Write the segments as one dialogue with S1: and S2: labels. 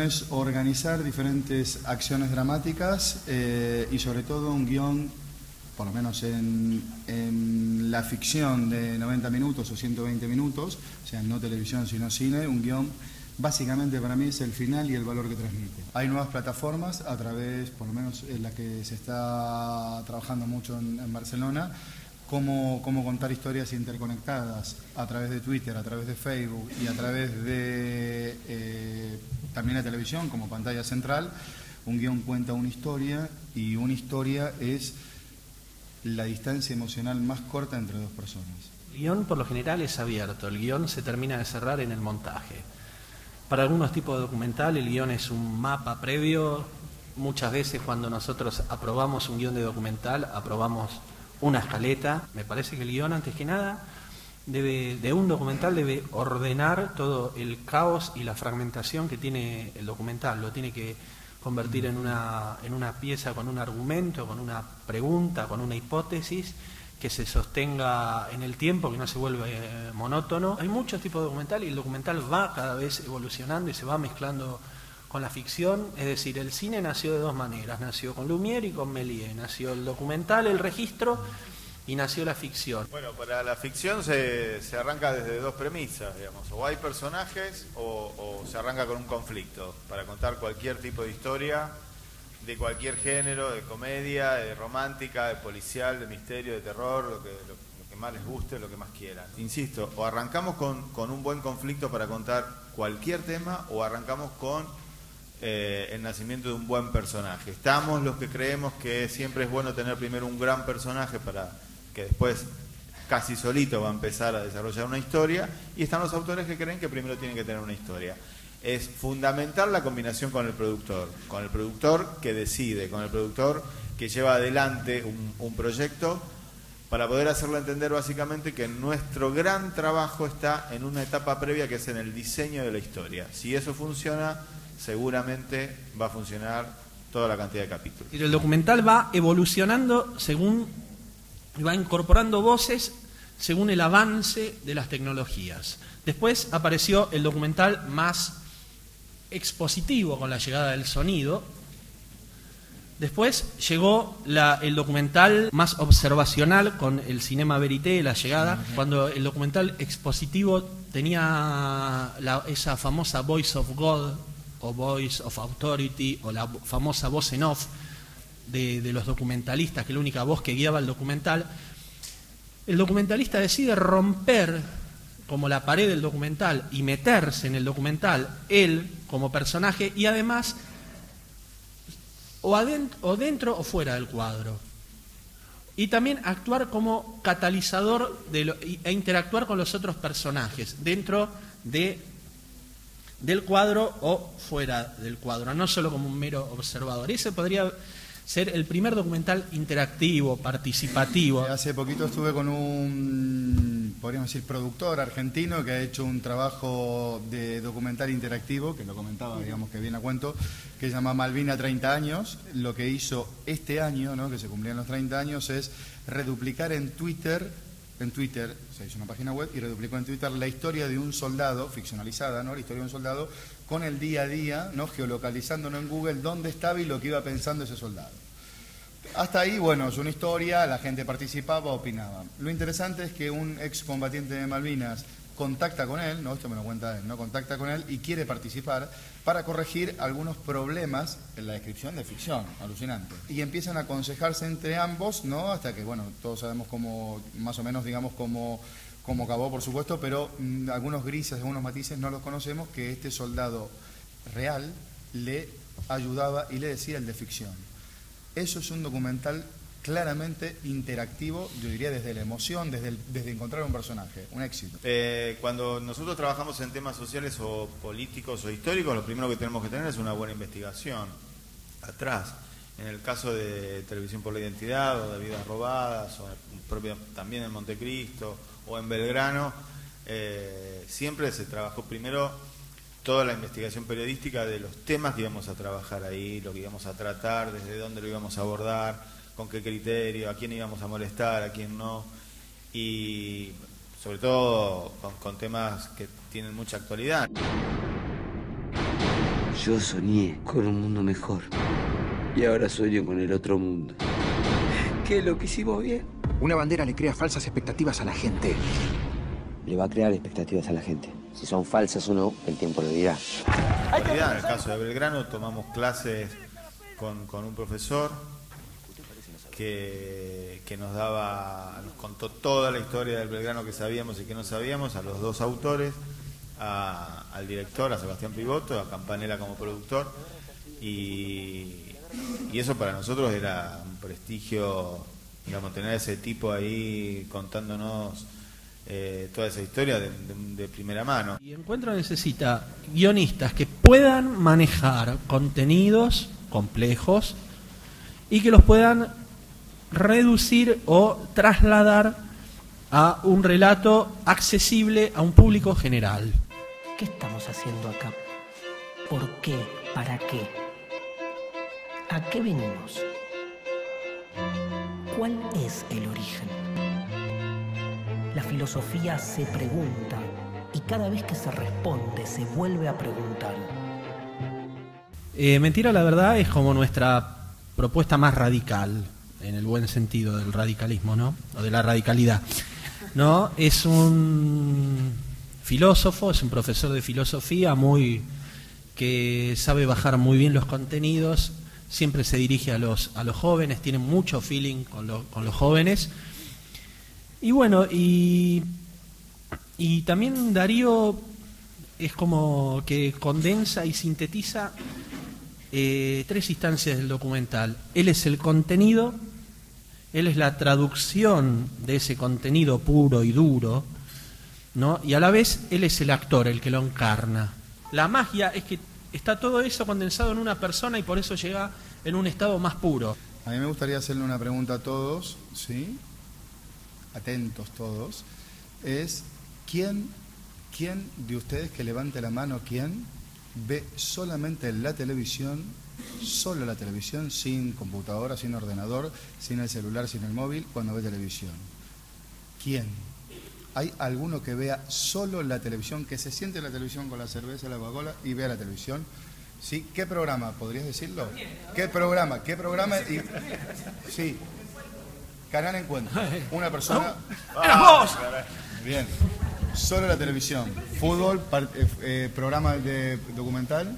S1: Es organizar diferentes acciones dramáticas eh, y sobre todo un guion, por lo menos en, en la ficción de 90 minutos o 120 minutos, o sea, no televisión sino cine, un guion básicamente para mí es el final y el valor que transmite. Hay nuevas plataformas a través, por lo menos en la que se está trabajando mucho en, Barcelona, cómo, cómo contar historias interconectadas a través de Twitter, a través de Facebook y a través de eh, también la televisión como pantalla central. Un guion cuenta una historia y una historia es la distancia emocional más corta entre dos personas.
S2: El guion por lo general es abierto, el guion se termina de cerrar en el montaje. Para algunos tipos de documental el guion es un mapa previo. Muchas veces cuando nosotros aprobamos un guion de documental, aprobamos una escaleta. Me parece que el guion, antes que nada, debe, de un documental debe ordenar todo el caos y la fragmentación que tiene el documental. Lo tiene que convertir en una, en una pieza con un argumento, con una pregunta, con una hipótesis que se sostenga en el tiempo, que no se vuelve eh, monótono. Hay muchos tipos de documental y el documental va cada vez evolucionando y se va mezclando con la ficción, es decir, el cine nació de dos maneras, nació con Lumière y con Méliès, nació el documental, el registro y nació la ficción.
S3: Bueno, para la ficción se, se arranca desde dos premisas, digamos, o hay personajes o, o se arranca con un conflicto, para contar cualquier tipo de historia, de cualquier género, de comedia, de romántica, de policial, de misterio, de terror, lo que, lo, lo que más les guste, lo que más quieran. Insisto, o arrancamos con, con un buen conflicto para contar cualquier tema, o arrancamos con eh, el nacimiento de un buen personaje. Estamos los que creemos que siempre es bueno tener primero un gran personaje para que después casi solito va a empezar a desarrollar una historia, y están los autores que creen que primero tienen que tener una historia. Es fundamental la combinación con el productor, con el productor que decide, con el productor que lleva adelante un, proyecto para poder hacerlo entender básicamente que nuestro gran trabajo está en una etapa previa que es en el diseño de la historia. Si eso funciona, seguramente va a funcionar toda la cantidad de capítulos.
S2: Y el documental va evolucionando según va incorporando voces según el avance de las tecnologías. Después apareció el documental más expositivo con la llegada del sonido. Después llegó la, el documental más observacional con el cinema verité, la llegada, cuando el documental expositivo tenía la, esa famosa Voice of God o Voice of Authority o la famosa voz en off de, de los documentalistas, que es la única voz que guiaba el documental. El documentalista decide romper como la pared del documental y meterse en el documental él como personaje y además o, adentro, o dentro o fuera del cuadro. Y también actuar como catalizador de e interactuar con los otros personajes dentro de, del cuadro o fuera del cuadro, no solo como un mero observador. Ese podría ser el primer documental interactivo, participativo.
S1: Hace poquito estuve con un, podríamos decir, productor argentino que ha hecho un trabajo de documental interactivo, que lo comentaba, digamos que viene a cuento, que se llama Malvina 30 años. Lo que hizo este año, ¿no? que se cumplían los 30 años, es reduplicar en Twitter, en Twitter, se hizo una página web y reduplicó en Twitter la historia de un soldado, ficcionalizada, ¿no? La historia de un soldado con el día a día, ¿no? geolocalizándolo en Google dónde estaba y lo que iba pensando ese soldado. Hasta ahí, bueno, es una historia, la gente participaba, opinaba. Lo interesante es que un excombatiente de Malvinas contacta con él, no, esto me lo cuenta él, no contacta con él y quiere participar para corregir algunos problemas en la descripción de ficción, alucinante. Y empiezan a aconsejarse entre ambos, ¿no? Hasta que, bueno, todos sabemos cómo, más o menos, digamos, cómo, acabó, por supuesto, pero mmm, algunos grises, algunos matices no los conocemos, que este soldado real le ayudaba y le decía el de ficción. Eso es un documental claramente interactivo, yo diría desde la emoción, desde, desde encontrar un personaje, un éxito.
S3: Eh, cuando nosotros trabajamos en temas sociales o políticos o históricos, lo primero que tenemos que tener es una buena investigación atrás. En el caso de Televisión por la Identidad o de Vidas Robadas, o propio, también en Montecristo o en Belgrano, eh, siempre se trabajó primero toda la investigación periodística de los temas que íbamos a trabajar ahí, lo que íbamos a tratar, desde dónde lo íbamos a abordar, con qué criterio, a quién íbamos a molestar, a quién no, y sobre todo con, temas que tienen mucha actualidad.
S4: Yo soñé con un mundo mejor y ahora sueño con el otro mundo. ¿Qué lo que hicimos bien?
S5: Una bandera le crea falsas expectativas a la gente.
S4: Le va a crear expectativas a la gente. Si son falsas o no, el tiempo lo dirá.
S3: En el caso de Belgrano tomamos clases con, un profesor que, nos daba, nos contó toda la historia del Belgrano que sabíamos y que no sabíamos, a los dos autores, al director, a Sebastián Pivoto, a Campanella como productor, y, y eso para nosotros era un prestigio, digamos, tener ese tipo ahí contándonos eh, toda esa historia de, primera mano.
S2: Y Encuentro necesita guionistas que puedan manejar contenidos complejos y que los puedan reducir o trasladar a un relato accesible a un público general.
S6: ¿Qué estamos haciendo acá? ¿Por qué? ¿Para qué? ¿A qué venimos? ¿Cuál es el origen? La filosofía se pregunta y cada vez que se responde se vuelve a preguntar.
S2: Eh, mentira, la verdad, es como nuestra propuesta más radical, en el buen sentido del radicalismo, ¿no? O de la radicalidad. ¿No? Es un filósofo, es un profesor de filosofía muy que sabe bajar muy bien los contenidos, siempre se dirige a los, a los jóvenes, tiene mucho feeling con, con los jóvenes y bueno, y, y también Darío es como que condensa y sintetiza eh, tres instancias del documental. Él es el contenido, él es la traducción de ese contenido puro y duro, ¿no? y a la vez él es el actor, el que lo encarna. La magia es que está todo eso condensado en una persona y por eso llega en un estado más puro.
S1: A mí me gustaría hacerle una pregunta a todos, ¿sí? Atentos todos, es quién, quién de ustedes que levante la mano, quién ve solamente la televisión, solo la televisión, sin computadora, sin ordenador, sin el celular, sin el móvil, cuando ve televisión. ¿Quién? ¿Hay alguno que vea solo la televisión, que se siente en la televisión con la cerveza, la Coca-Cola y vea la televisión? ¿Sí? ¿Qué programa? ¿Podrías decirlo? ¿Qué programa? ¿Qué programa? Y... Sí, Canal Encuentro. Una persona.
S2: ¡Ah! vos!
S1: Bien. Solo la televisión. Fútbol, eh, eh, programa de documental,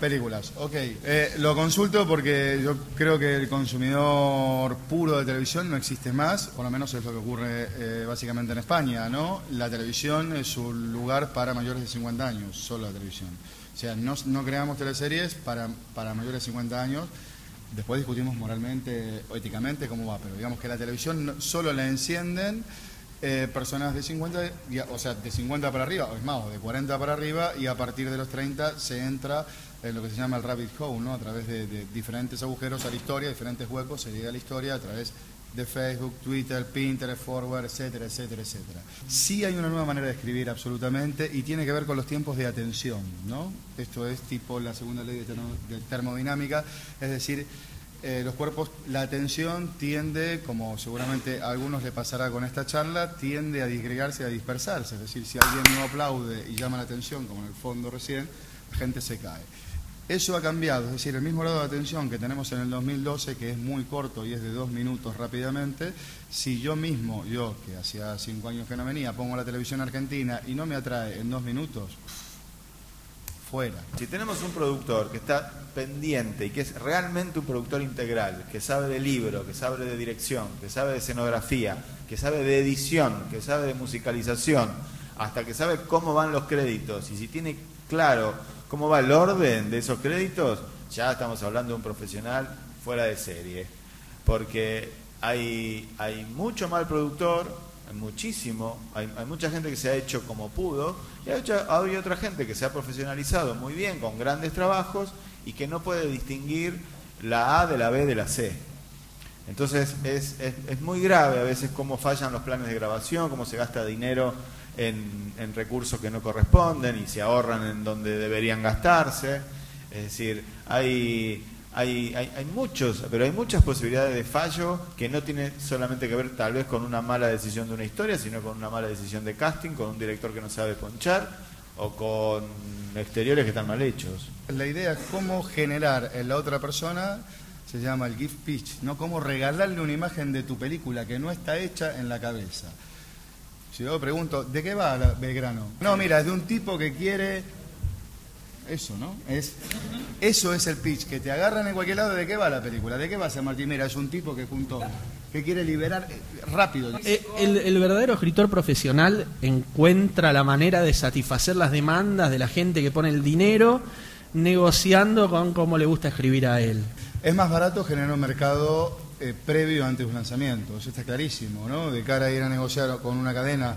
S1: películas. Ok. Eh, lo consulto porque yo creo que el consumidor puro de televisión no existe más, por lo menos es lo que ocurre básicamente en España, ¿no? La televisión es un lugar para mayores de 50 años, solo la televisión. O sea, no, no creamos teleseries para, para mayores de 50 años Después discutimos moralmente o éticamente cómo va, pero digamos que la televisión solo la encienden eh, personas de 50, o sea, de 50 para arriba, o es más, de 40 para arriba, y a partir de los 30 se entra en lo que se llama el rabbit hole, ¿no? A través de diferentes agujeros a la historia, diferentes huecos, se llega a la historia a través de Facebook, Twitter, Pinterest, Forward, etcétera, etcétera, etcétera. Sí hay una nueva manera de escribir absolutamente y tiene que ver con los tiempos de atención, ¿no? Esto es tipo la segunda ley de, termodinámica, es decir, eh, los cuerpos, la atención tiende, como seguramente a algunos le pasará con esta charla, tiende a disgregarse, a dispersarse, es decir, si alguien no aplaude y llama la atención, como en el fondo recién, la gente se cae. Eso ha cambiado, es decir, el mismo grado de atención que tenemos en el 2012, que es muy corto y es de dos minutos rápidamente, si yo mismo, yo que hacía cinco años que no venía, pongo la televisión argentina y no me atrae en dos minutos, fuera.
S3: Si tenemos un productor que está pendiente y que es realmente un productor integral, que sabe de libro, que sabe de dirección, que sabe de escenografía, que sabe de edición, que sabe de musicalización, hasta que sabe cómo van los créditos y si tiene claro cómo va el orden de esos créditos, ya estamos hablando de un profesional fuera de serie. Porque hay, hay mucho mal productor, hay muchísimo, hay, mucha gente que se ha hecho como pudo, y hay, hay otra gente que se ha profesionalizado muy bien, con grandes trabajos, y que no puede distinguir la A de la B de la C. Entonces es, es, es muy grave a veces cómo fallan los planes de grabación, cómo se gasta dinero en, recursos que no corresponden y se ahorran en donde deberían gastarse. Es decir, hay, hay, hay, hay muchos, pero hay muchas posibilidades de fallo que no tiene solamente que ver tal vez con una mala decisión de una historia, sino con una mala decisión de casting, con un director que no sabe ponchar o con exteriores que están mal hechos.
S1: La idea es cómo generar en la otra persona, se llama el gift pitch, ¿no? Cómo regalarle una imagen de tu película que no está hecha en la cabeza. Si yo pregunto, ¿de qué va Belgrano? No, mira, es de un tipo que quiere eso, ¿no? Es, eso es el pitch, que te agarran en cualquier lado. ¿De qué va la película? ¿De qué va San Martín? Mira, es un tipo que junto, que quiere liberar eh, rápido.
S2: Eh, El, el verdadero escritor profesional encuentra la manera de satisfacer las demandas de la gente que pone el dinero negociando con cómo le gusta escribir a él.
S1: Es más barato generar un mercado eh, previo antes de un lanzamiento, eso está clarísimo, ¿no? De cara a ir a negociar con una cadena,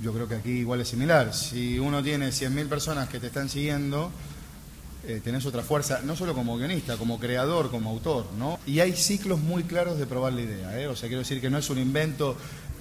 S1: yo creo que aquí igual es similar. Si uno tiene 100.000 personas que te están siguiendo, eh, tenés otra fuerza, no solo como guionista, como creador, como autor, ¿no? Y hay ciclos muy claros de probar la idea, ¿eh? O sea, quiero decir que no es un invento,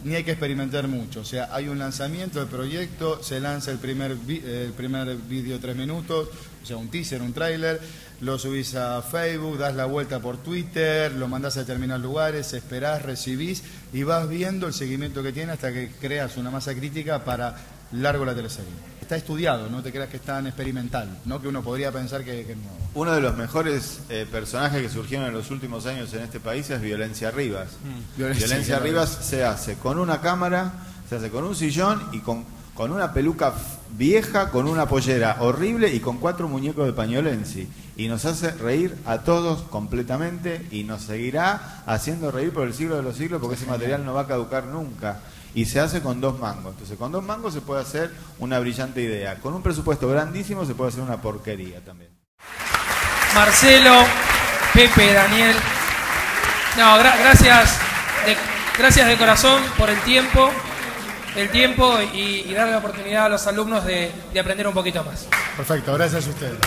S1: ni hay que experimentar mucho. O sea, hay un lanzamiento del proyecto, se lanza el primer, el primer vídeo tres minutos, o sea, un teaser, un tráiler, lo subís a Facebook, das la vuelta por Twitter, lo mandás a determinados lugares, esperás, recibís y vas viendo el seguimiento que tiene hasta que creas una masa crítica para largo la teleserie. Está estudiado, no te creas que es tan experimental, ¿no? Que uno podría pensar que, que no.
S3: Uno de los mejores eh, personajes que surgieron en los últimos años en este país es Violencia Rivas.
S1: Violencia
S3: Violencia,
S1: Rivas.
S3: Rivas se hace con una cámara, se hace con un sillón y con, con una peluca vieja, con una pollera horrible y con cuatro muñecos de pañolensi. Y nos hace reír a todos completamente y nos seguirá haciendo reír por el siglo de los siglos porque ese material no va a caducar nunca. Y se hace con dos mangos. Entonces, con dos mangos se puede hacer una brillante idea. Con un presupuesto grandísimo se puede hacer una porquería también.
S7: Marcelo, Pepe, Daniel. No, gra- gracias, de, gracias de corazón por el tiempo, el tiempo y, y darle la oportunidad a los alumnos de, de aprender un poquito más.
S1: Perfecto, gracias a ustedes.